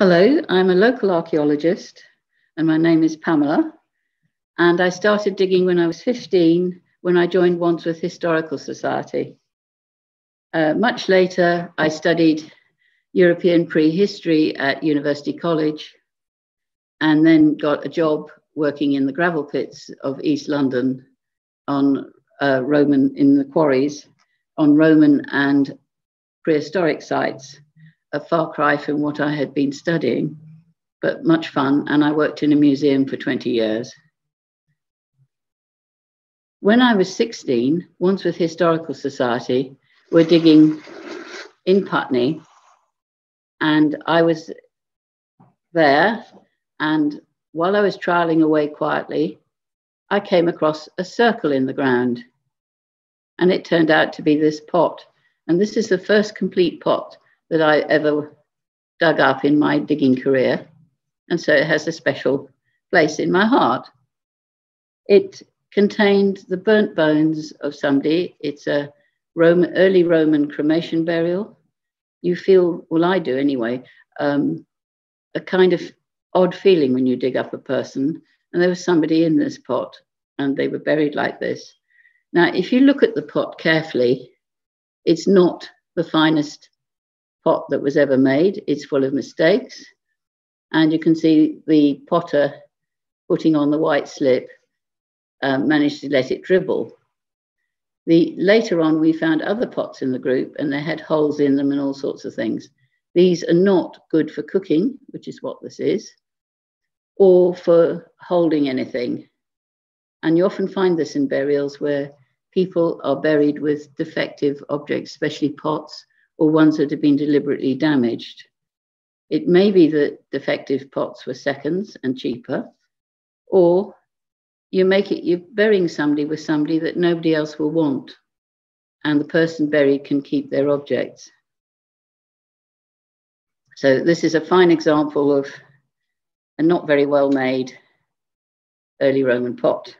Hello, I'm a local archaeologist and my name is Pamela. And I started digging when I was 15 when I joined Wandsworth Historical Society. Uh, much later, I studied European prehistory at University College and then got a job working in the gravel pits of East London on uh, Roman, in the quarries, on Roman and prehistoric sites a far cry from what I had been studying, but much fun. And I worked in a museum for 20 years. When I was 16, Wandsworth Historical Society were digging in Putney, and I was there. And while I was trowelling away quietly, I came across a circle in the ground. And it turned out to be this pot. And this is the first complete pot that I ever dug up in my digging career. And so it has a special place in my heart. It contained the burnt bones of somebody. It's a Roman, early Roman cremation burial. You feel, well, I do anyway, um, a kind of odd feeling when you dig up a person. And there was somebody in this pot, and they were buried like this. Now, if you look at the pot carefully, it's not the finest pot that was ever made. It's full of mistakes. And you can see the potter putting on the white slip um, managed to let it dribble. The, later on, we found other pots in the group and they had holes in them and all sorts of things. These are not good for cooking, which is what this is, or for holding anything. And you often find this in burials where people are buried with defective objects, especially pots, or ones that have been deliberately damaged. It may be that defective pots were seconds and cheaper, or you make it, you're burying somebody with somebody that nobody else will want, and the person buried can keep their objects. So, this is a fine example of a not very well made early Roman pot.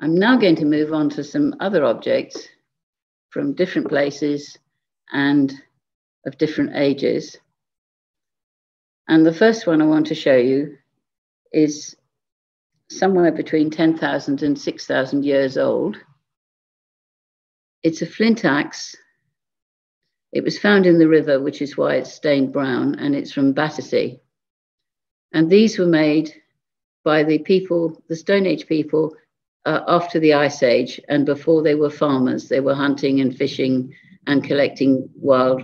I'm now going to move on to some other objects from different places and of different ages. And the first one I want to show you is somewhere between 10,000 and 6,000 years old. It's a flint axe. It was found in the river, which is why it's stained brown, and it's from Battersea. And these were made by the people, the Stone Age people, uh, after the Ice Age and before they were farmers. They were hunting and fishing and collecting wild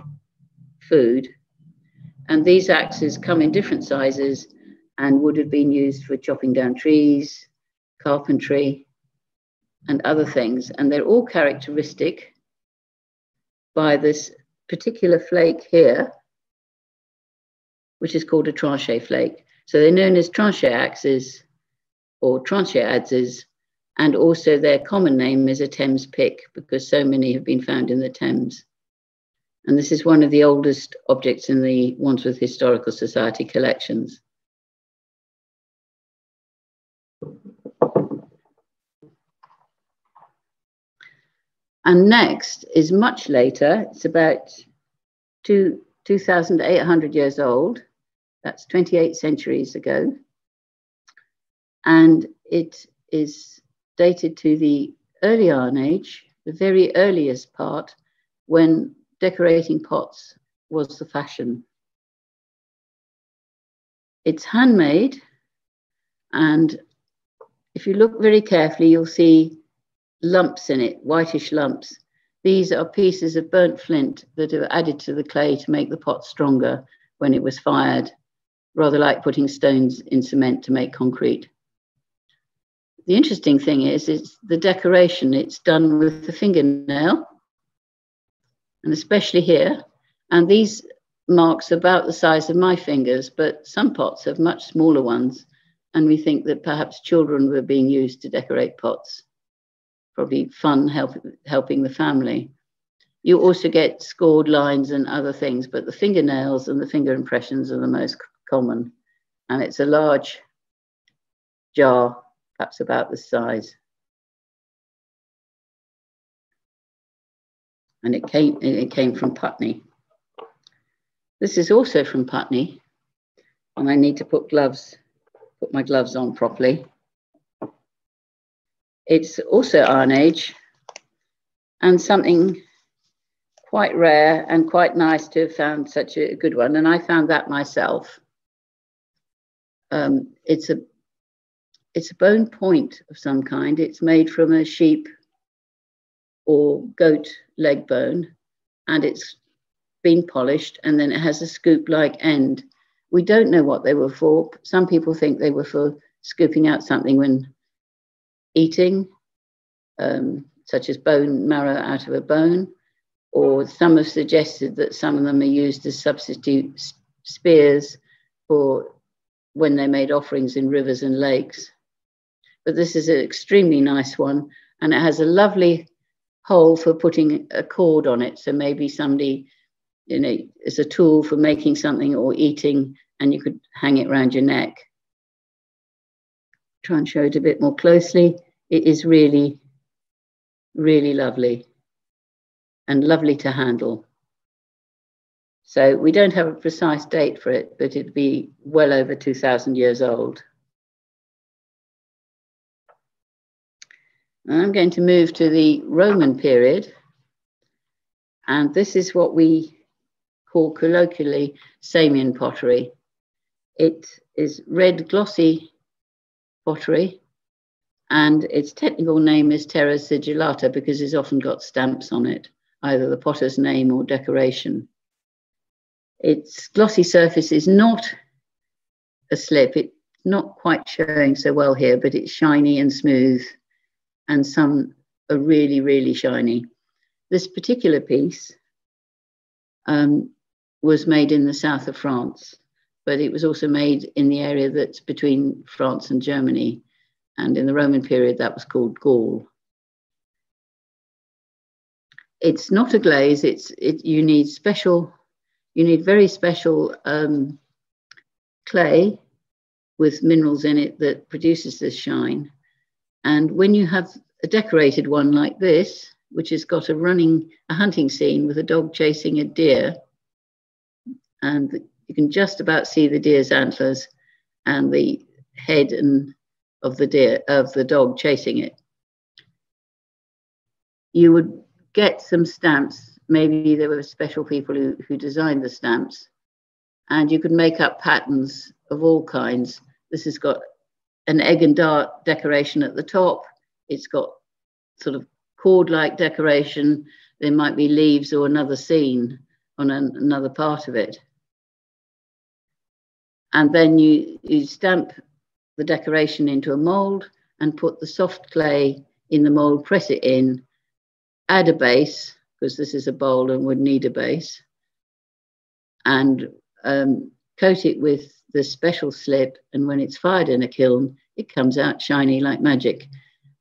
food. And these axes come in different sizes and would have been used for chopping down trees, carpentry, and other things. And they're all characteristic by this particular flake here, which is called a tranchet flake. So they're known as tranchet axes or tranchet adzes and also their common name is a Thames pick because so many have been found in the Thames. And this is one of the oldest objects in the Wandsworth Historical Society collections. And next is much later, it's about two, 2,800 years old. That's 28 centuries ago. And it is dated to the early Iron Age, the very earliest part, when decorating pots was the fashion. It's handmade, and if you look very carefully, you'll see lumps in it, whitish lumps. These are pieces of burnt flint that are added to the clay to make the pot stronger when it was fired, rather like putting stones in cement to make concrete. The interesting thing is, it's the decoration. It's done with the fingernail, and especially here. And these marks about the size of my fingers, but some pots have much smaller ones. And we think that perhaps children were being used to decorate pots. Probably fun help, helping the family. You also get scored lines and other things, but the fingernails and the finger impressions are the most common. And it's a large jar perhaps about the size. And it came, it came from Putney. This is also from Putney, and I need to put gloves, put my gloves on properly. It's also Iron Age and something quite rare and quite nice to have found such a good one. And I found that myself. Um, it's a it's a bone point of some kind. It's made from a sheep or goat leg bone, and it's been polished, and then it has a scoop-like end. We don't know what they were for. Some people think they were for scooping out something when eating, um, such as bone marrow out of a bone, or some have suggested that some of them are used as substitute spears for when they made offerings in rivers and lakes. But this is an extremely nice one, and it has a lovely hole for putting a cord on it. So maybe somebody, you know, is a tool for making something or eating, and you could hang it around your neck. Try and show it a bit more closely. It is really, really lovely and lovely to handle. So we don't have a precise date for it, but it'd be well over 2,000 years old. I'm going to move to the Roman period. And this is what we call colloquially Samian pottery. It is red glossy pottery and its technical name is terra sigillata because it's often got stamps on it, either the potter's name or decoration. Its glossy surface is not a slip. It's not quite showing so well here, but it's shiny and smooth and some are really, really shiny. This particular piece um, was made in the south of France, but it was also made in the area that's between France and Germany. And in the Roman period, that was called Gaul. It's not a glaze, it's, it, you need special, you need very special um, clay with minerals in it that produces this shine. And when you have a decorated one like this, which has got a running, a hunting scene with a dog chasing a deer, and you can just about see the deer's antlers and the head and of the deer of the dog chasing it. You would get some stamps. Maybe there were special people who, who designed the stamps, and you could make up patterns of all kinds. This has got an egg and dart decoration at the top. It's got sort of cord-like decoration. There might be leaves or another scene on an, another part of it. And then you, you stamp the decoration into a mold and put the soft clay in the mold, press it in, add a base, because this is a bowl and would need a base, and um, coat it with the special slip, and when it's fired in a kiln, it comes out shiny like magic.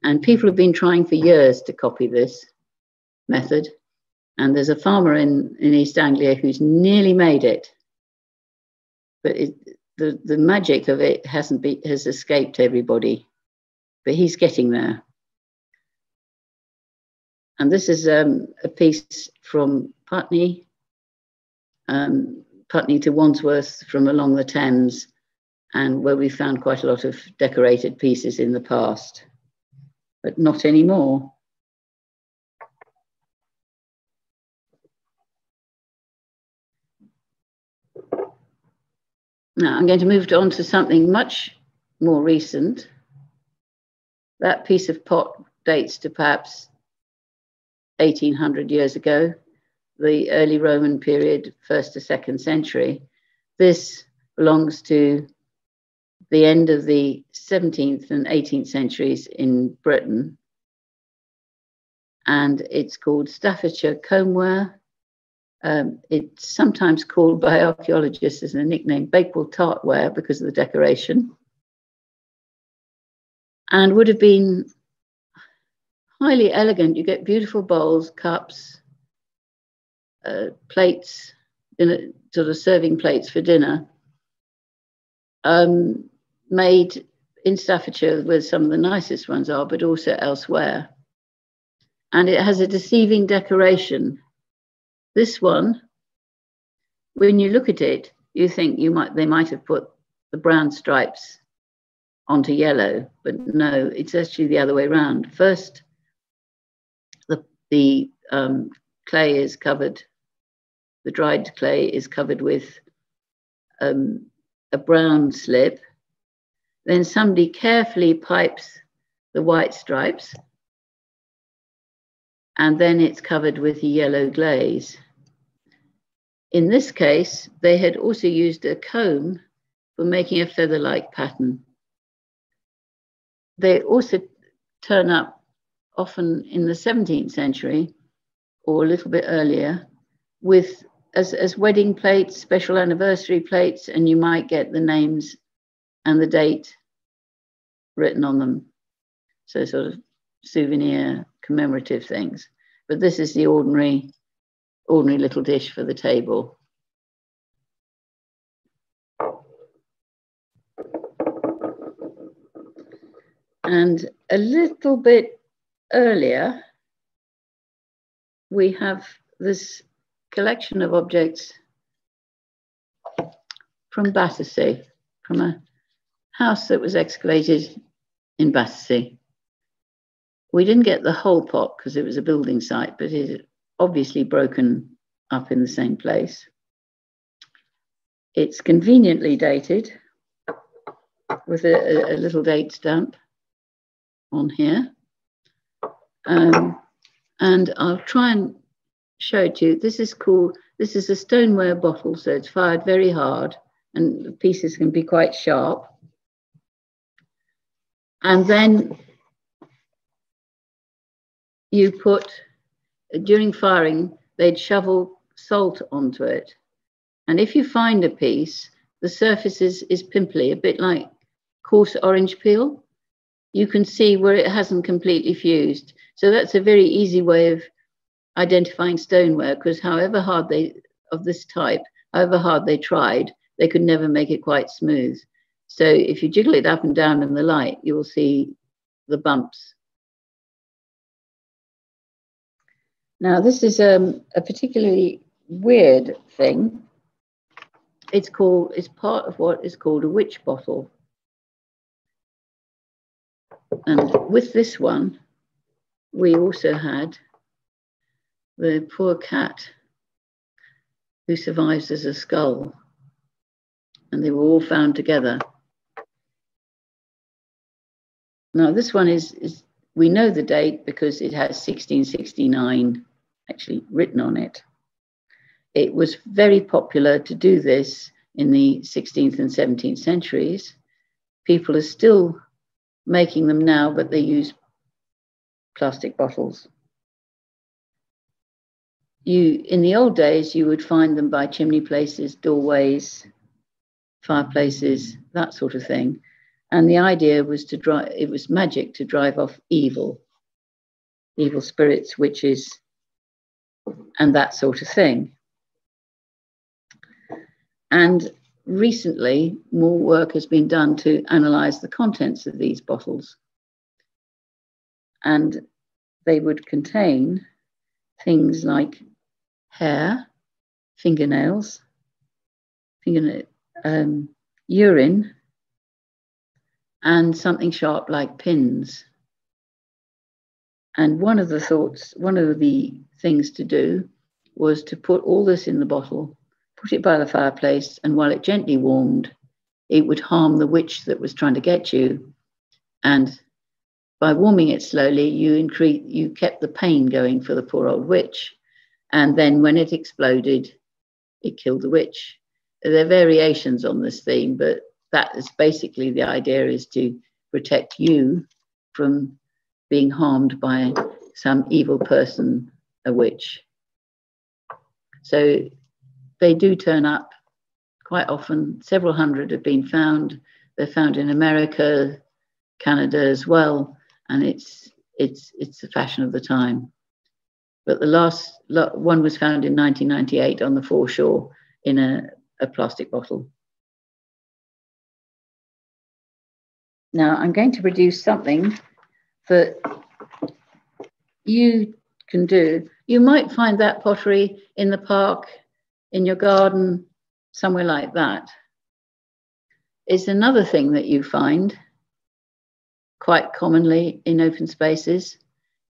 And people have been trying for years to copy this method. And there's a farmer in, in East Anglia who's nearly made it. But it, the, the magic of it hasn't be, has escaped everybody. But he's getting there. And this is um, a piece from Putney. Um, Putney to Wandsworth from along the Thames, and where we found quite a lot of decorated pieces in the past, but not anymore. Now I'm going to move on to something much more recent. That piece of pot dates to perhaps 1800 years ago the early Roman period, first to second century. This belongs to the end of the 17th and 18th centuries in Britain. And it's called Staffordshire combware. Um, it's sometimes called by archaeologists as a nickname Bakewell tartware because of the decoration. And would have been highly elegant. You get beautiful bowls, cups, uh, plates, sort of serving plates for dinner, um, made in Staffordshire, where some of the nicest ones are, but also elsewhere. And it has a deceiving decoration. This one, when you look at it, you think you might they might have put the brown stripes onto yellow, but no, it's actually the other way around. First, the the um, clay is covered, the dried clay is covered with um, a brown slip. Then somebody carefully pipes the white stripes, and then it's covered with a yellow glaze. In this case, they had also used a comb for making a feather-like pattern. They also turn up often in the 17th century or a little bit earlier with as, as wedding plates, special anniversary plates, and you might get the names and the date written on them. So sort of souvenir commemorative things. But this is the ordinary, ordinary little dish for the table. And a little bit earlier, we have this collection of objects from Battersea, from a house that was excavated in Battersea. We didn't get the whole pot because it was a building site, but it is obviously broken up in the same place. It's conveniently dated with a, a little date stamp on here. Um, and I'll try and show it to you. This is called, this is a stoneware bottle, so it's fired very hard and the pieces can be quite sharp. And then you put, during firing, they'd shovel salt onto it. And if you find a piece, the surface is, is pimply, a bit like coarse orange peel. You can see where it hasn't completely fused. So that's a very easy way of identifying stoneware because however hard they, of this type, however hard they tried, they could never make it quite smooth. So if you jiggle it up and down in the light, you will see the bumps Now, this is um, a particularly weird thing. It's called, it's part of what is called a witch bottle. And with this one, we also had the poor cat who survives as a skull. And they were all found together. Now, this one is, is we know the date because it has 1669 actually written on it. It was very popular to do this in the 16th and 17th centuries. People are still making them now, but they use plastic bottles. You, in the old days, you would find them by chimney places, doorways, fireplaces, that sort of thing. And the idea was to drive, it was magic to drive off evil, evil spirits, witches, and that sort of thing. And recently, more work has been done to analyze the contents of these bottles. And they would contain things like hair, fingernails, fingernail, um, urine, and something sharp like pins. And one of the thoughts, one of the things to do was to put all this in the bottle, put it by the fireplace, and while it gently warmed, it would harm the witch that was trying to get you. And by warming it slowly, you increase, you kept the pain going for the poor old witch. And then when it exploded, it killed the witch. There are variations on this theme, but that is basically the idea is to protect you from being harmed by some evil person a witch. So they do turn up quite often. Several hundred have been found. They're found in America, Canada as well, and it's it's it's the fashion of the time. But the last one was found in 1998 on the foreshore in a, a plastic bottle. Now I'm going to produce something that you can do. You might find that pottery in the park in your garden, somewhere like that, is another thing that you find quite commonly in open spaces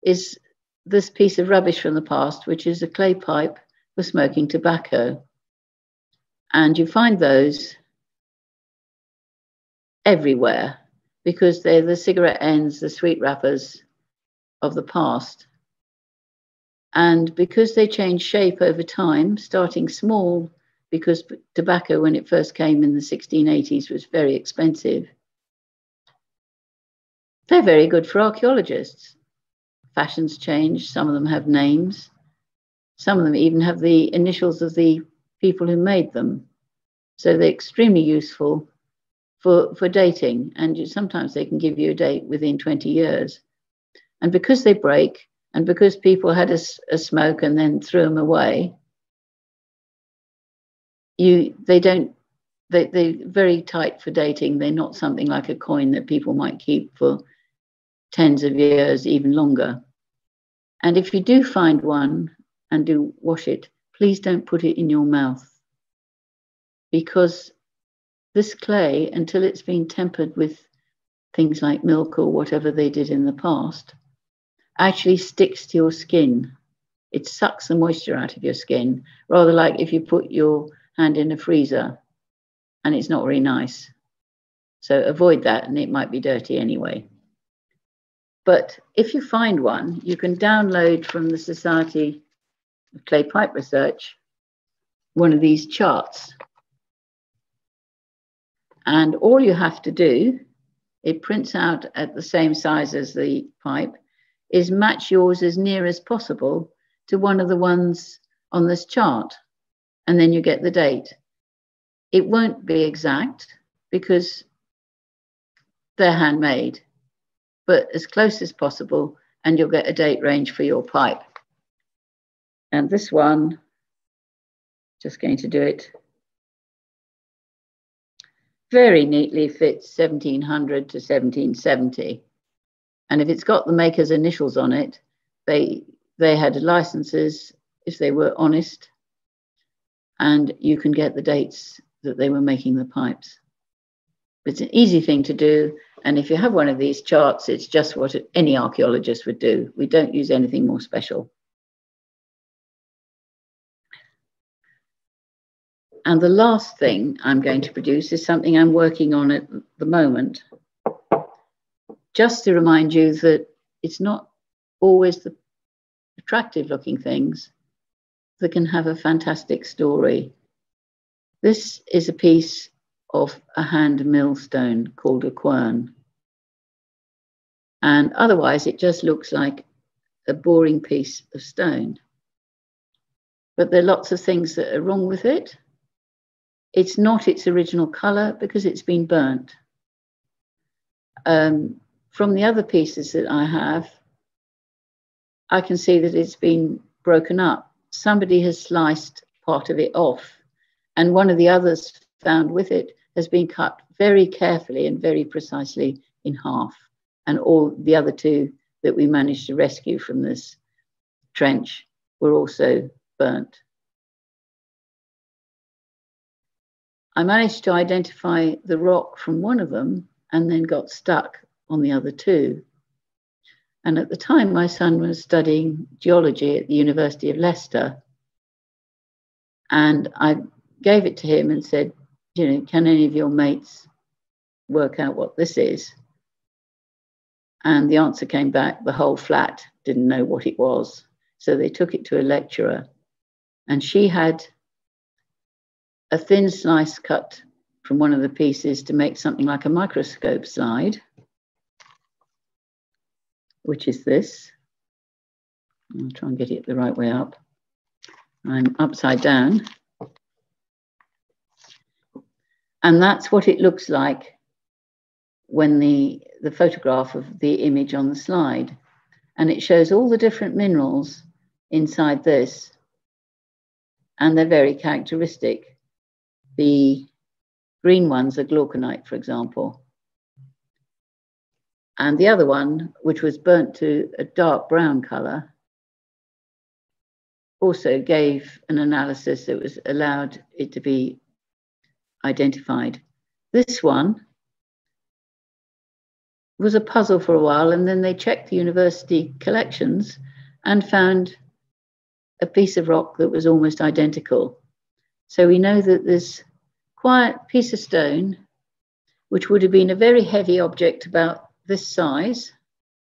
is this piece of rubbish from the past, which is a clay pipe for smoking tobacco. And you find those everywhere because they're the cigarette ends, the sweet wrappers of the past. And because they change shape over time, starting small, because tobacco, when it first came in the 1680s, was very expensive, they're very good for archaeologists. Fashions change, some of them have names, some of them even have the initials of the people who made them. So they're extremely useful for, for dating, and you, sometimes they can give you a date within 20 years. And because they break, and because people had a, a smoke and then threw them away, you they don't they, they're very tight for dating. They're not something like a coin that people might keep for tens of years, even longer. And if you do find one and do wash it, please don't put it in your mouth because this clay, until it's been tempered with things like milk or whatever they did in the past, actually sticks to your skin. It sucks the moisture out of your skin, rather like if you put your hand in a freezer and it's not very nice. So avoid that, and it might be dirty anyway. But if you find one, you can download from the Society of Clay Pipe Research one of these charts. And all you have to do, it prints out at the same size as the pipe, is match yours as near as possible to one of the ones on this chart. And then you get the date. It won't be exact because they're handmade, but as close as possible, and you'll get a date range for your pipe. And this one, just going to do it, very neatly fits 1700 to 1770. And if it's got the maker's initials on it, they they had licenses if they were honest, and you can get the dates that they were making the pipes. It's an easy thing to do, and if you have one of these charts, it's just what any archaeologist would do. We don't use anything more special. And the last thing I'm going to produce is something I'm working on at the moment just to remind you that it's not always the attractive looking things that can have a fantastic story. This is a piece of a hand millstone called a quern. And otherwise, it just looks like a boring piece of stone. But there are lots of things that are wrong with it. It's not its original color because it's been burnt. Um, from the other pieces that I have, I can see that it's been broken up. Somebody has sliced part of it off, and one of the others found with it has been cut very carefully and very precisely in half. And all the other two that we managed to rescue from this trench were also burnt. I managed to identify the rock from one of them and then got stuck on the other two. And at the time, my son was studying geology at the University of Leicester. And I gave it to him and said, you know, can any of your mates work out what this is? And the answer came back the whole flat didn't know what it was. So they took it to a lecturer. And she had a thin slice cut from one of the pieces to make something like a microscope slide which is this. I'll try and get it the right way up. I'm upside down. And that's what it looks like when the, the photograph of the image on the slide. And it shows all the different minerals inside this. And they're very characteristic. The green ones are glauconite, for example. And the other one, which was burnt to a dark brown color, also gave an analysis that was allowed it to be identified. This one was a puzzle for a while, and then they checked the university collections and found a piece of rock that was almost identical. So we know that this quiet piece of stone, which would have been a very heavy object about this size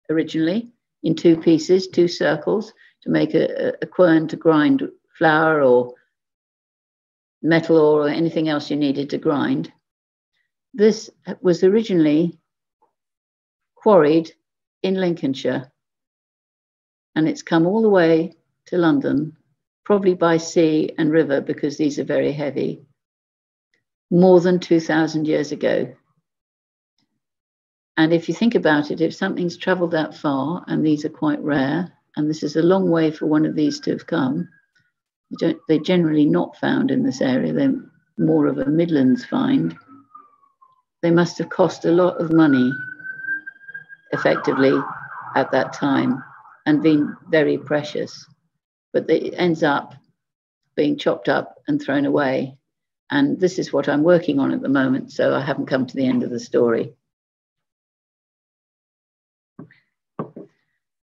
originally, in two pieces, two circles, to make a, a quern to grind flour or metal ore or anything else you needed to grind. This was originally quarried in Lincolnshire and it's come all the way to London, probably by sea and river because these are very heavy, more than 2,000 years ago. And if you think about it, if something's traveled that far, and these are quite rare, and this is a long way for one of these to have come, they're generally not found in this area. They're more of a Midlands find. They must have cost a lot of money effectively at that time and been very precious. But it ends up being chopped up and thrown away. And this is what I'm working on at the moment, so I haven't come to the end of the story.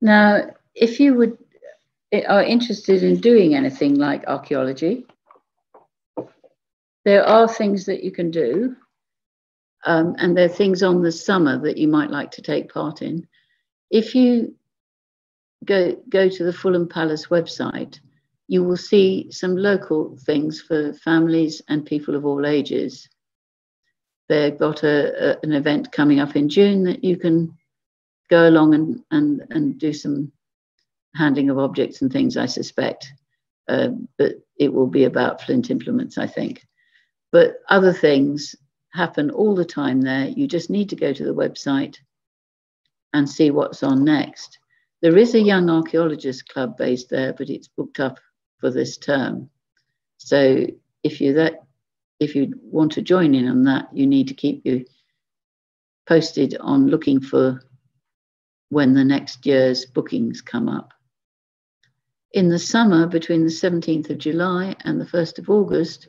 Now, if you would are interested in doing anything like archaeology, there are things that you can do, um, and there are things on the summer that you might like to take part in. If you go go to the Fulham Palace website, you will see some local things for families and people of all ages. They've got a, a, an event coming up in June that you can go along and, and, and do some handling of objects and things, I suspect. Uh, but it will be about flint implements, I think. But other things happen all the time there. You just need to go to the website and see what's on next. There is a young archaeologist club based there, but it's booked up for this term. So if you that if you want to join in on that, you need to keep you posted on looking for when the next year's bookings come up. In the summer, between the 17th of July and the 1st of August,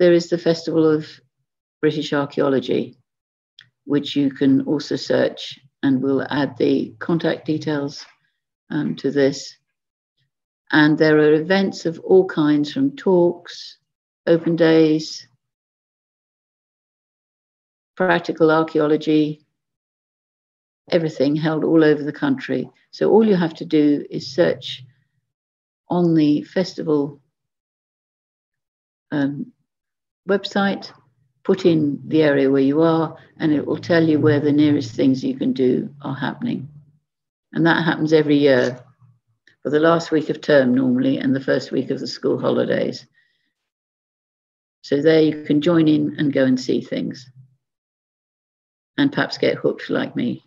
there is the Festival of British Archaeology, which you can also search, and we'll add the contact details um, to this. And there are events of all kinds from talks, open days, practical archaeology, everything held all over the country. So all you have to do is search on the festival um, website, put in the area where you are, and it will tell you where the nearest things you can do are happening. And that happens every year for the last week of term normally and the first week of the school holidays. So there you can join in and go and see things and perhaps get hooked like me.